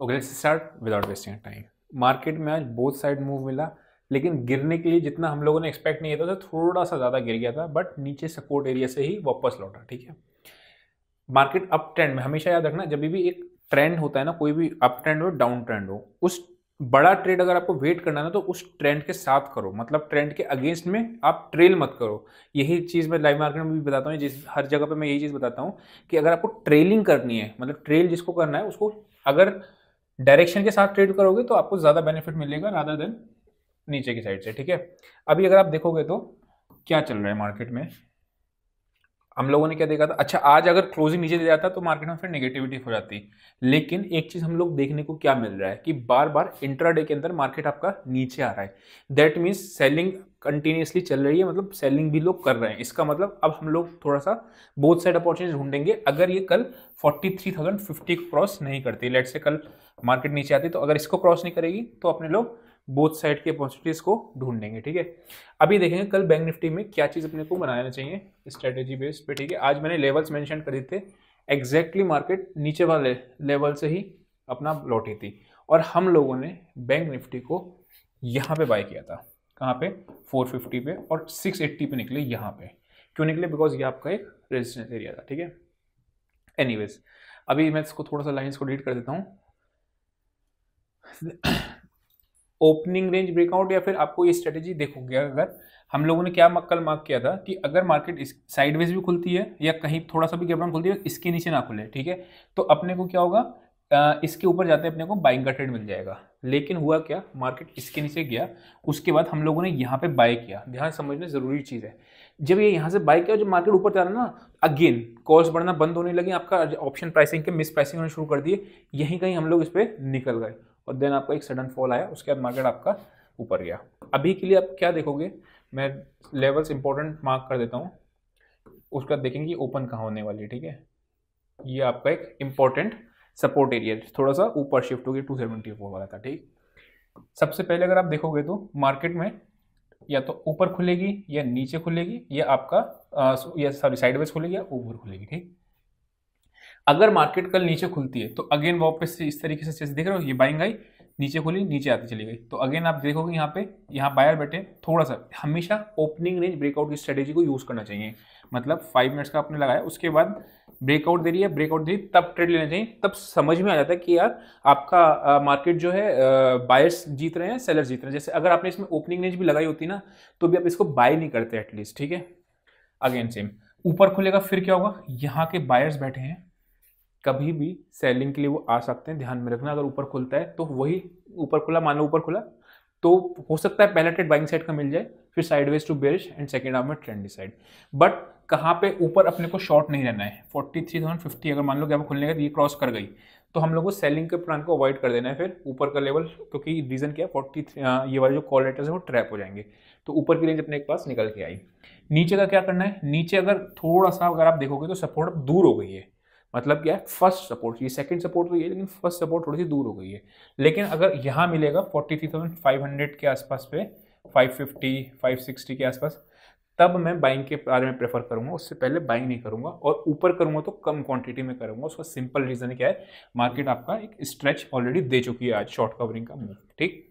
Okay let's start without wasting time market में आज both side move मिला, लेकिन गिरने के लिए जितना हम लोगों ने एक्सपेक्ट नहीं किया था थोड़ा सा ज़्यादा गिर गया था बट नीचे सपोर्ट एरिया से ही वापस लौटा, ठीक है? मार्केट अप ट्रेंड में हमेशा याद रखना, जब भी एक ट्रेंड होता है ना, कोई भी अप ट्रेंड हो डाउन ट्रेंड हो, उस बड़ा ट्रेड अगर आपको वेट करना है तो उस ट्रेंड के साथ करो। मतलब ट्रेंड के अगेंस्ट में आप ट्रेल मत करो। यही चीज़ मैं लाइव मार्केट में भी बताता हूँ, जिस हर जगह पे मैं यही चीज़ बताता हूँ कि अगर आपको ट्रेलिंग करनी है मतलब ट्रेल जिसको करना है, उसको अगर डायरेक्शन के साथ ट्रेड करोगे तो आपको ज़्यादा बेनिफिट मिलेगा रादर देन नीचे की साइड से, ठीक है? अभी अगर आप देखोगे तो क्या चल रहा है मार्केट में? हम लोगों ने क्या देखा था? अच्छा आज अगर क्लोजिंग नीचे दे जाता तो मार्केट में फिर नेगेटिविटी हो जाती। लेकिन एक चीज़ हम लोग देखने को क्या मिल रहा है कि बार बार इंट्राडे के अंदर मार्केट आपका नीचे आ रहा है। दैट मीन्स सेलिंग कंटिन्यूसली चल रही है मतलब सेलिंग भी लोग कर रहे हैं। इसका मतलब अब हम लोग थोड़ा सा बोथ साइड अपॉर्चुनिटी ढूंढेंगे। अगर ये कल 43,050 को क्रॉस नहीं करती लेट से कल मार्केट नीचे आती तो अगर इसको क्रॉस नहीं करेगी तो अपने लोग बोथ साइड की अपॉर्चुनिटीज़ को ढूंढेंगे ठीक है? अभी देखेंगे कल बैंक निफ्टी में क्या चीज़ अपने को बनाना चाहिए स्ट्रेटेजी बेस पे ठीक है? आज मैंने लेवल्स मेंशन कर दिए थे। एग्जैक्टली मार्केट नीचे वाले लेवल से ही अपना लौटी थी। और हम लोगों ने बैंक निफ्टी को यहाँ पे बाय किया था। कहाँ पे? 450 पे और 680 पे निकले यहाँ पे। क्यों निकले? बिकॉज़ ये आपका एक रेजिस्टेंस एरिया था, ठीक है? एनीवेज अभी मैं इसको थोड़ा सा लाइंस को डिलीट कर देता हूँ। ओपनिंग रेंज ब्रेकआउट या फिर आपको ये स्ट्रेटेजी देखोगे अगर, हम लोगों ने क्या कल मार्क किया था कि अगर मार्केट साइडवेज भी खुलती है या कहीं थोड़ा सा भी गैप खुलती है, इसके नीचे ना खुले, ठीक है? तो अपने को क्या होगा? इसके ऊपर जाते अपने को बाइंग का ट्रेड मिल जाएगा। लेकिन हुआ क्या? मार्केट इसके नीचे गया। उसके बाद हम लोगों ने यहाँ पे बाय किया। ध्यान समझना ज़रूरी चीज़ है। जब ये यहाँ से बाय किया जब मार्केट ऊपर जा रहा ना अगेन कॉस्ट बढ़ना बंद होने लगे, आपका ऑप्शन प्राइसिंग के मिस प्राइसिंग होने शुरू कर दिए। यहीं कहीं हम लोग इस पर निकल गए और देन आपका एक सडन फॉल आया। उसके बाद मार्केट आपका ऊपर गया। अभी के लिए आप क्या देखोगे? मैं लेवल्स इंपॉर्टेंट मार्क कर देता हूँ। उसका देखेंगे ओपन कहाँ होने वाली है, ठीक है? ये आपका एक इंपॉर्टेंट सपोर्ट एरिया, थोड़ा सा ऊपर शिफ्ट हो गया टू सेवेंटी फोर वाला था, ठीक? सबसे पहले अगर आप देखोगे तो मार्केट में या तो ऊपर खुलेगी या नीचे खुलेगी, या आपका या सॉरी साइडवेज खुलेगी या ऊपर खुलेगी, ठीक? अगर मार्केट कल नीचे खुलती है तो अगेन वापस इस तरीके से जैसे देख रहे हो, ये बाइंग आई, नीचे खुली, नीचे आती चली गई। तो अगेन आप देखोगे यहाँ पे, यहाँ बायर बैठे, थोड़ा सा, हमेशा ओपनिंग रेंज ब्रेकआउट की स्ट्रेटेजी को यूज़ करना चाहिए। मतलब फाइव मिनट्स का आपने लगाया, उसके बाद ब्रेकआउट दे रही है ब्रेकआउट दे रही तब ट्रेड लेना चाहिए, तब समझ में आ जाता है कि यार आपका मार्केट जो है बायर्स जीत रहे हैं सेलर्स जीत रहे हैं। जैसे अगर आपने इसमें ओपनिंग रेंज भी लगाई होती ना तो भी आप इसको बाय नहीं करते एटलीस्ट ठीक है? अगेन सेम ऊपर खुलेगा, फिर क्या होगा? यहाँ के बायर्स बैठे हैं, कभी भी सेलिंग के लिए वो आ सकते हैं, ध्यान में रखना, अगर ऊपर खुलता है तो वही ऊपर खुला, मान लो ऊपर खुला तो हो सकता है पहला ट्रेड बाइंग साइड का मिल जाए, फिर sideways to bearish and second half में ट्रेंड डिसाइड बट कहाँ पे ऊपर अपने को शॉर्ट नहीं रहना है? फोर्टी थ्री थाउज़ेंड फिफ्टी अगर मान लो कि खुलने का ये क्रॉस कर गई तो हम लोग को सेलिंग के प्लान को अवॉइड कर देना है फिर ऊपर का लेवल क्योंकि तो रीजन क्या है फोर्टी ये वाले जो कॉल रेटर्स है वो ट्रैप हो जाएँगे। तो ऊपर की रेंज अपने एक पास निकल के आई। नीचे का क्या करना है? नीचे अगर थोड़ा सा अगर आप देखोगे तो सपोर्ट दूर हो गई है। मतलब क्या है फ़र्स्ट सपोर्ट ये सेकंड सपोर्ट तो ये लेकिन फ़र्स्ट सपोर्ट थोड़ी सी दूर हो गई है। लेकिन अगर यहाँ मिलेगा forty three thousand five hundred के आसपास पे फाइव फिफ्टी फाइव सिक्सटी के आसपास, तब मैं बाइंग के बारे में प्रेफर करूँगा, उससे पहले बाइंग नहीं करूँगा और ऊपर करूँगा तो कम क्वांटिटी में करूँगा। उसका सिंपल रीज़न क्या है? मार्केट आपका एक स्ट्रेच ऑलरेडी दे चुकी है आज शॉर्ट कवरिंग का मूव ठीक?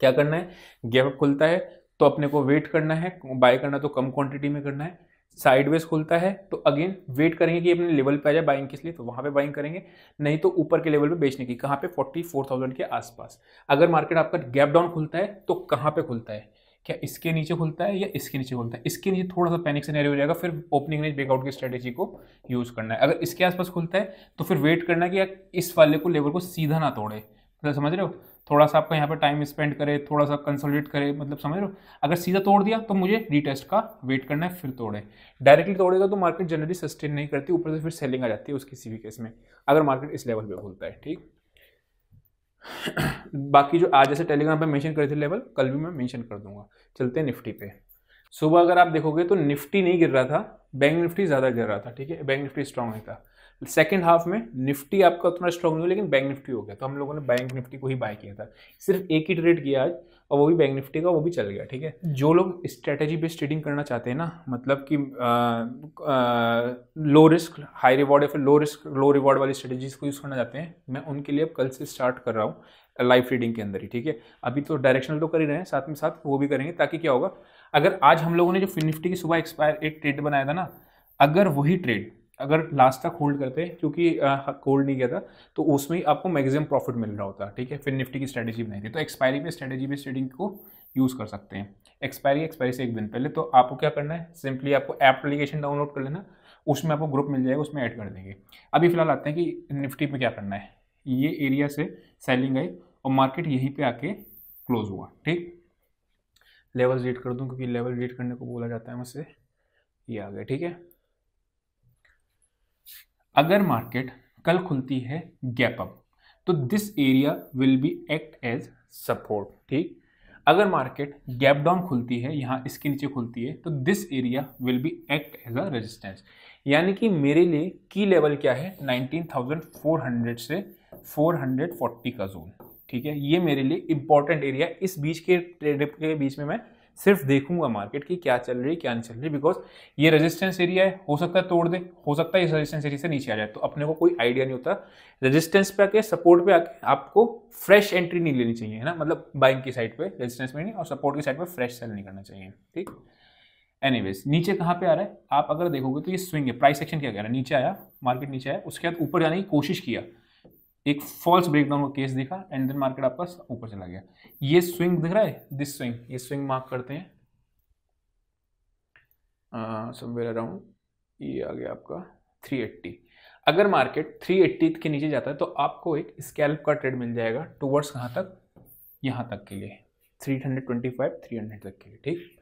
क्या करना है? गैप खुलता है तो अपने को वेट करना है बाय करना तो कम क्वांटिटी में करना है। साइडवेज खुलता है तो अगेन वेट करेंगे कि अपने लेवल पे आ जाए बाइंग किस लिए तो वहाँ पे बाइंग करेंगे, नहीं तो ऊपर के लेवल पे बेचने की, कहाँ पे फोर्टी फोर थाउज़ेंड के आसपास। अगर मार्केट आपका गैप डाउन खुलता है तो कहाँ पे खुलता है? क्या इसके नीचे खुलता है या इसके नीचे खुलता है? इसके नीचे थोड़ा सा पैनिक से हो जाएगा, फिर ओपनिंग रेंज ब्रेकआउट की स्ट्रेटेजी को यूज़ करना है। अगर इसके आसपास खुलता है तो फिर वेट करना है कि इस वाले को लेवल को सीधा ना तोड़े। मतलब समझ रहे हो? थोड़ा सा आपका यहाँ पर टाइम स्पेंड करे, थोड़ा सा कंसोलिडेट करे मतलब समझ लो अगर सीधा तोड़ दिया तो मुझे रीटेस्ट का वेट करना है, फिर तोड़े। डायरेक्टली तोड़ेगा तो मार्केट जनरली सस्टेन नहीं करती, ऊपर से फिर सेलिंग आ जाती है उस किसी भी केस में, अगर मार्केट इस लेवल पे खुलता है, ठीक? बाकी जो आज जैसे टेलीग्राम पे मेंशन करे थे लेवल कल भी मैं मेंशन कर दूँगा। चलते हैं निफ्टी पे। सुबह अगर आप देखोगे तो निफ्टी नहीं गिर रहा था बैंक निफ्टी ज़्यादा गिर रहा था, ठीक है? बैंक निफ्टी स्ट्रांग नहीं था। सेकेंड हाफ़ में निफ्टी आपका उतना स्ट्रॉन्ग नहीं हुआ, लेकिन बैंक निफ्टी हो गया। तो हम लोगों ने बैंक निफ्टी को ही बाय किया था। सिर्फ़ एक ही ट्रेड किया आज, और वो भी बैंक निफ्टी का, वो भी चल गया, ठीक है? जो लोग स्ट्रेटेजी बेस्ड ट्रेडिंग करना चाहते हैं ना मतलब कि लो रिस्क हाई रिवॉर्ड या फिर लो रिस्क लो रिवॉर्ड वाली स्ट्रेटेजीज को यूज़ करना चाहते हैं, मैं उनके लिए अब कल से स्टार्ट कर रहा हूँ लाइव ट्रेडिंग के अंदर ही, ठीक है? अभी तो डायरेक्शनल तो कर ही रहे हैं, साथ में साथ वो भी करेंगे, ताकि क्या होगा, अगर आज हम लोगों ने जो निफ्टी की सुबह एक्सपायर एक ट्रेड बनाया था ना, अगर वही ट्रेड अगर लास्ट तक होल्ड करते हैं क्योंकि होल्ड नहीं किया था तो उसमें ही आपको मैक्सिमम प्रॉफिट मिल रहा होता है ठीक है? फिर निफ्टी की स्ट्रेटेजी बनाई थी। तो एक्सपायरी पे स्ट्रेटेजी पे ट्रेडिंग को यूज़ कर सकते हैं। एक्सपायरी एक्सपायरी से एक दिन पहले तो आपको क्या करना है? सिंपली आपको एप्लीकेशन डाउनलोड कर लेना, उसमें आपको ग्रुप मिल जाएगा, उसमें ऐड कर देंगे। अभी फ़िलहाल आते हैं कि निफ्टी में क्या करना है। ये एरिया से सेलिंग आई और मार्केट यहीं पर आके क्लोज हुआ, ठीक? लेवल रीड कर दूँ, क्योंकि लेवल रीड करने को बोला जाता है मुझसे। ये आ गया, ठीक है? अगर मार्केट कल खुलती है गैप अप तो this area will be act as support ठीक? अगर मार्केट गैप डाउन खुलती है यहाँ इसके नीचे खुलती है तो this area will be act as a resistance यानी कि मेरे लिए की लेवल क्या है? 19,400 से 440 का जोन ठीक है? ये मेरे लिए इंपॉर्टेंट एरिया इस बीच के ट्रेड के बीच में मैं सिर्फ़ देखूँगा मार्केट की क्या चल रही है क्या नहीं चल रही बिकॉज़ ये रेजिस्टेंस एरिया है, हो सकता है तोड़ दे, हो सकता है इस रेजिस्टेंस एरिया से नीचे आ जाए। तो अपने को कोई आइडिया नहीं होता। रेजिस्टेंस पे आके सपोर्ट पे आके आपको फ्रेश एंट्री नहीं लेनी चाहिए, है ना? मतलब बाइंग की साइड पे रेजिस्टेंस में नहीं, और सपोर्ट की साइड पे फ्रेश सेल नहीं करना चाहिए, ठीक? एनीवेज नीचे कहाँ पे आ रहा है? आप अगर देखोगे तो ये स्विंग है। प्राइस एक्शन क्या कह रहा है? नीचे आया मार्केट नीचे आया, उसके बाद ऊपर जाने की कोशिश किया। एक फॉल्स ब्रेकडाउन का केस दिखा एंड देन मार्केट आपका ऊपर चला गया। ये स्विंग दिख रहा है? दिस स्विंग ये स्विंग मार्क करते हैं। समवेयर अराउंड ये आ गया आपका 380 अगर मार्केट 380 के नीचे जाता है तो आपको एक स्कैल्प का ट्रेड मिल जाएगा टूवर्ड्स कहाँ तक? यहाँ तक के लिए। 325 300 तक के लिए, ठीक?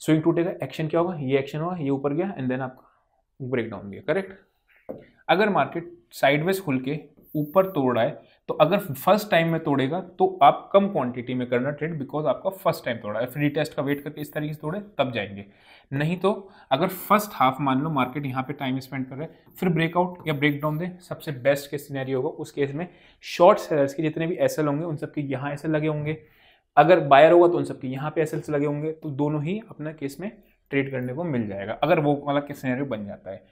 स्विंग टूटेगा एक्शन क्या होगा? ये एक्शन होगा, ये ऊपर गया एंड देन आपका ब्रेक डाउन गया करेक्ट अगर मार्केट साइडवेज खुल के ऊपर तोड़ रहा है तो अगर फ़र्स्ट टाइम में तोड़ेगा तो आप कम क्वांटिटी में करना ट्रेड बिकॉज़ आपका फ़र्स्ट टाइम तोड़ा है। फ्री टेस्ट का वेट करके इस तरीके से तोड़े, तब जाएँगे। नहीं तो अगर फ़र्स्ट हाफ़ मान लो मार्केट यहाँ पे टाइम स्पेंड कर रहे फिर ब्रेकआउट या ब्रेक डाउन दे, सबसे बेस्ट केस सीनरी होगा। उस केस में शॉर्ट सेलर्स के जितने भी एसएल होंगे, उन सबके यहाँ एस लगे होंगे। अगर बायर होगा तो उन सबके यहाँ पे एस लगे होंगे। तो दोनों ही अपना केस में ट्रेड करने को मिल जाएगा। अगर वो वाला सीनरी बन जाता है।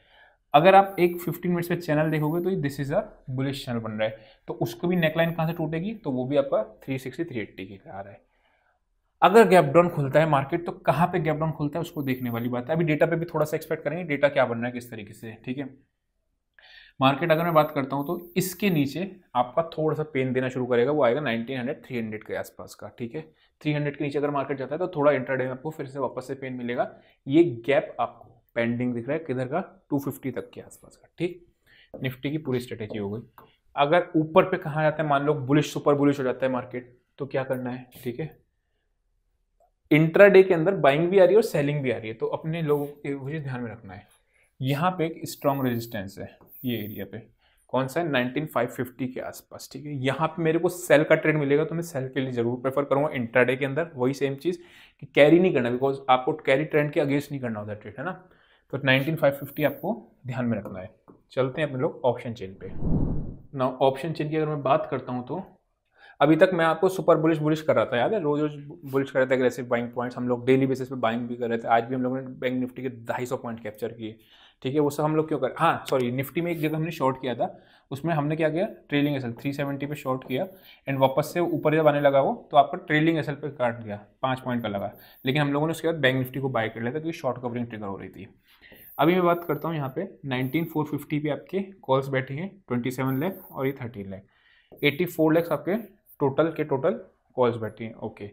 अगर आप एक 15 मिनट्स पे चैनल देखोगे तो this is a bullish channel बन रहा है। तो उसको भी नेकलाइन कहाँ से टूटेगी? तो वो भी आपका 360 380 के आ रहा है। अगर गैप डाउन खुलता है मार्केट तो कहाँ पे गैप डाउन खुलता है उसको देखने वाली बात है। अभी डेटा पे भी थोड़ा सा एक्सपेक्ट करेंगे डेटा क्या बन रहा है, किस तरीके से, ठीक है? मार्केट अगर मैं बात करता हूँ तो इसके नीचे आपका थोड़ा सा पेन देना शुरू करेगा, वो आएगा 1900 300 के आसपास का, ठीक है? 300 के नीचे अगर मार्केट जाता है तो थोड़ा इंटरडे में आपको फिर से वापस से पेन मिलेगा। ये गैप आपको पेंडिंग दिख रहा है किधर का? 250 तक के आसपास का, ठीक? निफ्टी की पूरी स्ट्रेटेजी हो गई। अगर ऊपर पे कहा जाता है, मान लो बुलिश सुपर बुलिश हो जाता है मार्केट तो क्या करना है? ठीक है? इंट्राडे के अंदर बाइंग भी आ रही है और सेलिंग भी आ रही है तो अपने लोगों के मुझे ध्यान में रखना है। यहाँ पे एक स्ट्रॉन्ग रेजिस्टेंस है, ये एरिया पे। कौन सा है? नाइनटीन फाइव फिफ्टी के आसपास, ठीक है? यहाँ पे मेरे को सेल का ट्रेड मिलेगा तो मैं सेल के लिए ज़रूर प्रेफर करूँगा इंट्राडे के अंदर। वही सेम चीज़ कि कैरी नहीं करना बिकॉज़ आपको कैरी ट्रेंड के अगेंस्ट नहीं करना होता ट्रेड है ना? तो 19550 आपको ध्यान में रखना है। चलते हैं अपने लोग ऑप्शन चेन पे। ना ऑप्शन चेन की अगर मैं बात करता हूँ तो अभी तक मैं आपको सुपर बुलिश बुलिश कर रहा था, याद है? रोज रोज बुलिश कर रहे थे अग्रेसिव बाइंग पॉइंट्स हम लोग डेली बेसिस पे बाइंग भी कर रहे थे। आज भी हम लोगों ने बैंक निफ्टी के ढाई सौ पॉइंट कैप्चर किए। ठीक है, वो सब हम लोग क्यों कर? हाँ सॉरी निफ्टी में एक जगह हमने शॉर्ट किया था। उसमें हमने क्या किया? ट्रेलिंग एसल थ्री सेवेंटी पे शॉर्ट किया। एंड वापस से ऊपर जब आने लगा वो तो आपका ट्रेलिंग एसल पे काट दिया। पाँच पॉइंट का लगा। लेकिन हम लोगों ने उसके बाद बैंक निफ्टी को बाय कर लिया था, क्योंकि शॉर्ट कवरिंग ट्रिगर हो रही थी। अभी मैं बात करता हूँ यहाँ पे नाइनटीन फोर फिफ्टी पे आपके कॉल्स बैठे हैं ट्वेंटी सेवन लैख और ये थर्टीन लैख एट्टी फोर आपके टोटल के टोटल कॉल्स बैठी हैं ओके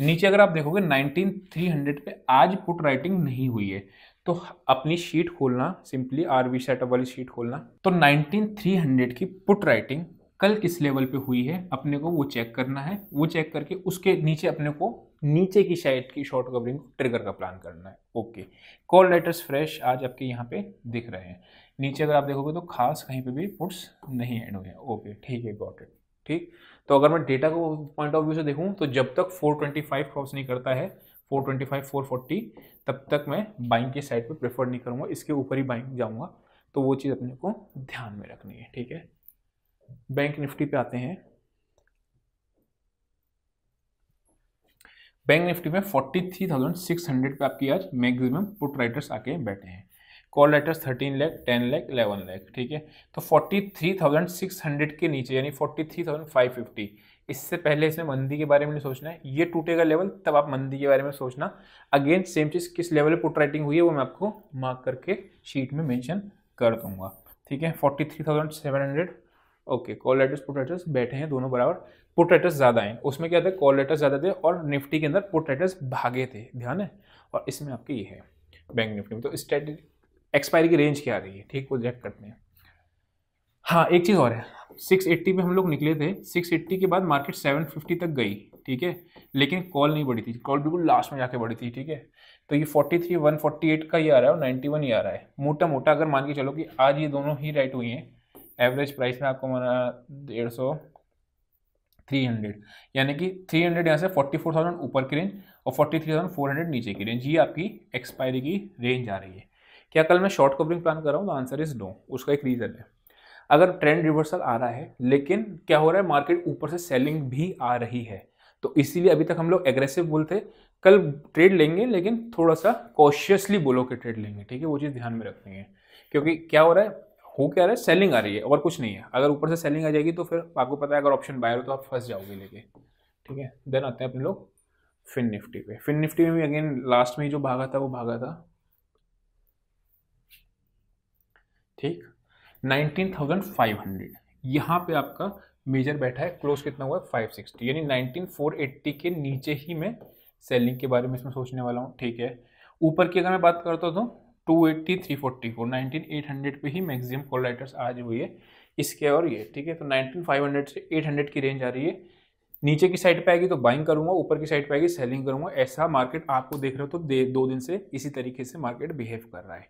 नीचे अगर आप देखोगे नाइनटीन थ्री हंड्रेड पे आज पुट राइटिंग नहीं हुई है तो अपनी शीट खोलना सिंपली आर वी सेटअप वाली शीट खोलना। तो नाइनटीन थ्री हंड्रेड की पुट राइटिंग कल किस लेवल पे हुई है, अपने को वो चेक करना है, वो चेक करके उसके नीचे अपने को नीचे की साइड की शॉर्ट कवरिंग ट्रिगर का प्लान करना है। ओके कॉल लेटर्स फ्रेश आज आपके यहाँ पे दिख रहे हैं। नीचे अगर आप देखोगे तो खास कहीं पे भी पुट्स नहीं ऐड हुए हैं। ओके ठीक है गॉट इट ठीक? तो अगर मैं डेटा को पॉइंट ऑफ़ व्यू से देखूँ तो जब तक 425 क्रॉस नहीं करता है four twenty five four forty तब तक मैं बाइंग के साइड पे प्रेफर नहीं करूँगा। इसके ऊपर ही बाइंग जाऊँगा। तो वो चीज़ अपने को ध्यान में रखनी है। ठीक है? बैंक निफ्टी पे आते हैं। बैंक निफ्टी में forty three thousand six hundred पे आपकी आज मैक्सिमम पुट राइटर्स आके बैठे हैं। Call writers thirteen lakh ten lakh eleven lakh ठीक है? तो forty three thousand six hundred के नीचे, यानी forty three thousand five fifty इससे पहले इसमें मंदी के बारे में नहीं सोचना है। ये टूटेगा लेवल तब आप मंदी के बारे में सोचना। अगेन सेम चीज़, किस लेवल पे पुट राइटिंग हुई है, वो मैं आपको मार्क करके शीट में मैंशन कर दूँगा। ठीक है? Forty three thousand seven hundred okay call writers put writers बैठे हैं दोनों बराबर। पुट राइटर्स ज़्यादा हैं। उसमें क्या था? कॉल राइटर्स ज़्यादा थे और निफ्टी के अंदर पुट राइटर्स भागे थे। ध्यान है? और इसमें आपके ये है, बैंक निफ्टी में। तो स्ट्रेटी एक्सपायरी की रेंज क्या आ रही है? ठीक, वो चेक करते हैं। हाँ एक चीज़ और है। 680 पे हम लोग निकले थे। 680 के बाद मार्केट 750 तक गई, ठीक है? लेकिन कॉल नहीं बढ़ी थी। कॉल बिल्कुल लास्ट में जाके बढ़ी थी, ठीक है? तो ये 43 148 का ये आ रहा है और 91 ही आ रहा है। मोटा मोटा अगर मान के चलो कि आज ये दोनों ही राइट हुई हैं, एवरेज प्राइस में आपको माना डेढ़ सौ थ्री हंड्रेड यानी कि थ्री हंड्रेड यहाँ से फोर्टी फोर थाउज़ेंड ऊपर की रेंज और forty three thousand four hundred नीचे की रेंज ये आपकी एक्सपायरी की रेंज आ रही है। क्या कल मैं शॉर्ट कवरिंग प्लान कर रहा हूँ? तो आंसर इज़ नो उसका एक रीज़न है। अगर ट्रेंड रिवर्सल आ रहा है, लेकिन क्या हो रहा है? मार्केट ऊपर से सेलिंग भी आ रही है। तो इसीलिए अभी तक हम लोग एग्रेसिव बोलते कल ट्रेड लेंगे, लेकिन थोड़ा सा कॉशियसली बोलो कि ट्रेड लेंगे। ठीक है? वो चीज़ ध्यान में रखनी है। क्योंकि क्या हो रहा है? हो क्या रहा है? सेलिंग आ रही है और कुछ नहीं है। अगर ऊपर से सेलिंग आ जाएगी तो फिर आपको पता है अगर ऑप्शन बायर हो तो आप फंस जाओगे लेके। ठीक है? देन आते हैं अपने लोग फिन निफ्टी पे। फिन निफ्टी में भी अगेन लास्ट में जो भागा था, वो भागा था। ठीक? नाइनटीन थाउज़ेंड फाइव हंड्रेड यहाँ पे आपका मेजर बैठा है क्लोज कितना हुआ है? फाइव सिक्सटी यानी नाइनटीन फोर एट्टी के नीचे ही मैं सेलिंग के बारे में इसमें सोचने वाला हूँ। ठीक है? ऊपर की अगर मैं बात करता हूँ तो two eighty, three forty four, nineteen eight hundred पर ही मैक्सिमम कॉल राइटर्स आज हुई है। इसके और ये, ठीक है? तो नाइनटीन फाइव हंड्रेड से एट हंड्रेड की रेंज आ रही है। नीचे की साइड पे आएगी तो बाइंग करूँगा, ऊपर की साइड पे आएगी सेलिंग करूँगा। ऐसा मार्केट आपको देख रहे हो तो दे, दो दिन से इसी तरीके से मार्केट बिहेव कर रहा है।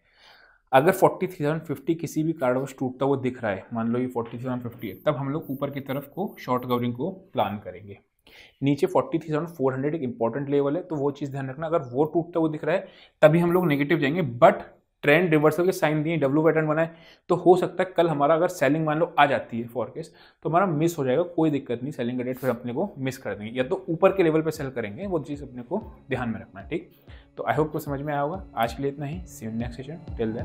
अगर फोर्टी थ्री थाउज़ेंड फिफ्टी किसी भी कार्ड टूटता हुआ दिख रहा है, मान लो ये फोर्टी थ्री थाउज़ेंड फिफ्टी है, तब हम लोग ऊपर की तरफ़ को शॉर्ट कवरिंग को प्लान करेंगे। नीचे forty three thousand four hundred एक इंपॉर्टेंट लेवल है तो वो चीज़ ध्यान रखना। अगर वो टूटता हुआ दिख रहा है, तभी हम लोग नेगेटिव जाएँगे बट ट्रेंड रिवर्सल के साइन दिए डब्ल्यू पैटर्न बनाए तो हो सकता है कल हमारा अगर सेलिंग मान लो आ जाती है फॉरकेस्ट तो हमारा मिस हो जाएगा, कोई दिक्कत नहीं सेलिंग का डेट फिर अपने को मिस कर देंगे, या तो ऊपर के लेवल पर सेल करेंगे, वो चीज़ अपने को ध्यान में रखना है, ठीक? तो आई होप को समझ में आया होगा। आज के लिए इतना ही see next session till then